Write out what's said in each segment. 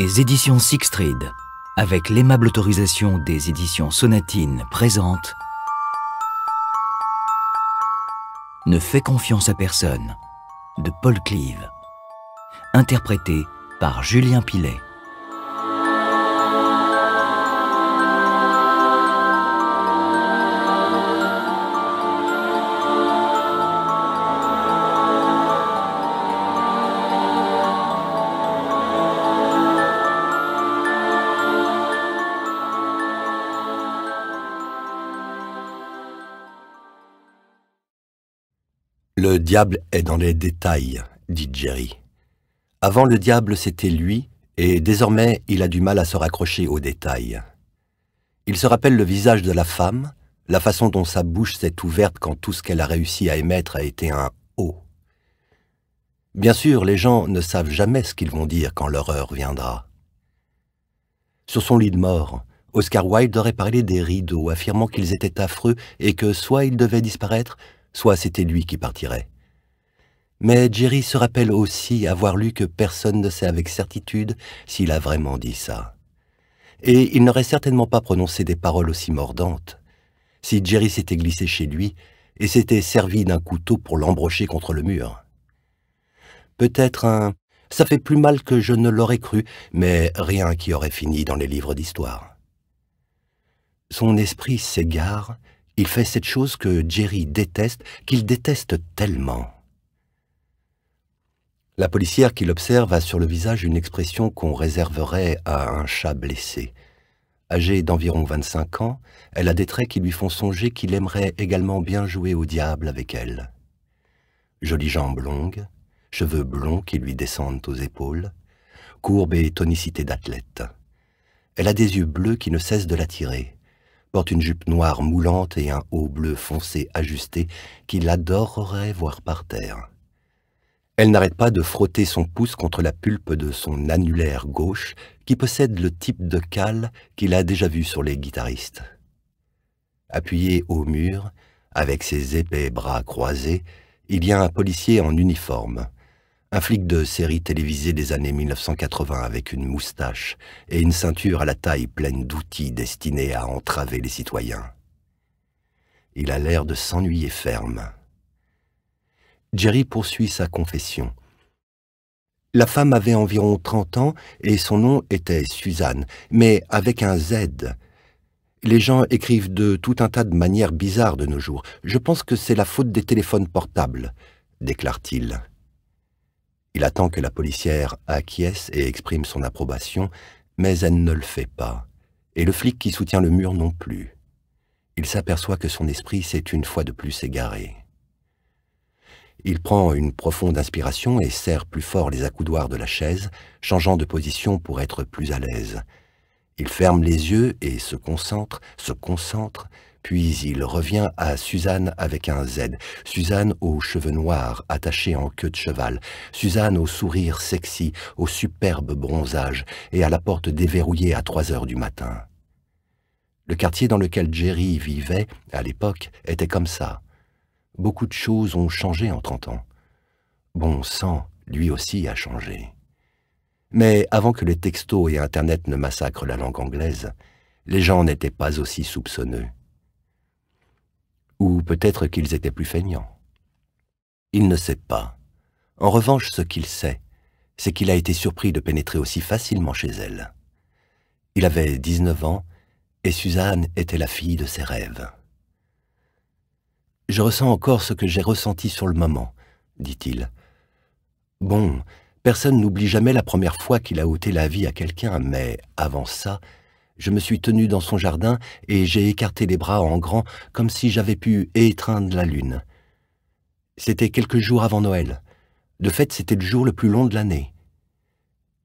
Les éditions Sixtrid, avec l'aimable autorisation des éditions Sonatine, présentent Ne fais confiance à personne de Paul Clive, interprété par Julien Pilet. Le diable est dans les détails, dit Jerry. Avant le diable c'était lui, et désormais il a du mal à se raccrocher aux détails. Il se rappelle le visage de la femme, la façon dont sa bouche s'est ouverte quand tout ce qu'elle a réussi à émettre a été un « O ». Bien sûr, les gens ne savent jamais ce qu'ils vont dire quand leur heure viendra. Sur son lit de mort, Oscar Wilde aurait parlé des rideaux, affirmant qu'ils étaient affreux et que soit ils devaient disparaître, soit c'était lui qui partirait. Mais Jerry se rappelle aussi avoir lu que personne ne sait avec certitude s'il a vraiment dit ça. Et il n'aurait certainement pas prononcé des paroles aussi mordantes si Jerry s'était glissé chez lui et s'était servi d'un couteau pour l'embrocher contre le mur. Peut-être un « ça fait plus mal que je ne l'aurais cru », mais rien qui aurait fini dans les livres d'histoire. Son esprit s'égare il fait cette chose que Jerry déteste, qu'il déteste tellement. La policière qui l'observe a sur le visage une expression qu'on réserverait à un chat blessé. Âgée d'environ 25 ans, elle a des traits qui lui font songer qu'il aimerait également bien jouer au diable avec elle. Jolies jambes longues, cheveux blonds qui lui descendent aux épaules, courbe et tonicité d'athlète. Elle a des yeux bleus qui ne cessent de l'attirer porte une jupe noire moulante et un haut bleu foncé ajusté qu'il adorerait voir par terre. Elle n'arrête pas de frotter son pouce contre la pulpe de son annulaire gauche qui possède le type de cale qu'il a déjà vu sur les guitaristes. Appuyé au mur, avec ses épais bras croisés, il y a un policier en uniforme, un flic de série télévisée des années 1980 avec une moustache et une ceinture à la taille pleine d'outils destinés à entraver les citoyens. Il a l'air de s'ennuyer ferme. Jerry poursuit sa confession. La femme avait environ 30 ans et son nom était Suzanne, mais avec un Z. Les gens écrivent de tout un tas de manières bizarres de nos jours. Je pense que c'est la faute des téléphones portables, déclare-t-il. Il attend que la policière acquiesce et exprime son approbation, mais elle ne le fait pas, et le flic qui soutient le mur non plus. Il s'aperçoit que son esprit s'est une fois de plus égaré. Il prend une profonde inspiration et serre plus fort les accoudoirs de la chaise, changeant de position pour être plus à l'aise. Il ferme les yeux et se concentre, se concentre, puis il revient à Suzanne avec un Z, Suzanne aux cheveux noirs attachés en queue de cheval, Suzanne au sourire sexy, au superbe bronzage et à la porte déverrouillée à trois heures du matin. Le quartier dans lequel Jerry vivait, à l'époque, était comme ça. Beaucoup de choses ont changé en trente ans. Bon sang, lui aussi a changé. Mais avant que les textos et Internet ne massacrent la langue anglaise, les gens n'étaient pas aussi soupçonneux. Ou peut-être qu'ils étaient plus feignants. Il ne sait pas. En revanche, ce qu'il sait, c'est qu'il a été surpris de pénétrer aussi facilement chez elle. Il avait 19 ans, et Suzanne était la fille de ses rêves. « Je ressens encore ce que j'ai ressenti sur le moment, dit-il. Bon, personne n'oublie jamais la première fois qu'il a ôté la vie à quelqu'un, mais avant ça, je me suis tenu dans son jardin et j'ai écarté les bras en grand comme si j'avais pu étreindre la lune. C'était quelques jours avant Noël. De fait, c'était le jour le plus long de l'année.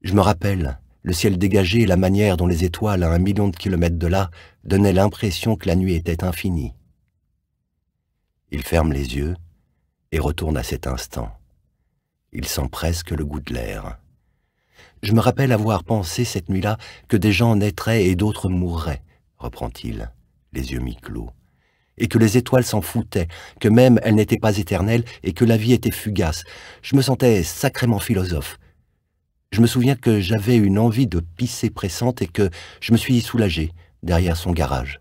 Je me rappelle, le ciel dégagé et la manière dont les étoiles à un million de kilomètres de là donnaient l'impression que la nuit était infinie. Il ferme les yeux et retourne à cet instant. Il sent presque le goût de l'air. Je me rappelle avoir pensé cette nuit-là que des gens naîtraient et d'autres mourraient, reprend-il, les yeux mi-clos, et que les étoiles s'en foutaient, que même elles n'étaient pas éternelles et que la vie était fugace. Je me sentais sacrément philosophe. Je me souviens que j'avais une envie de pisser pressante et que je me suis soulagé derrière son garage.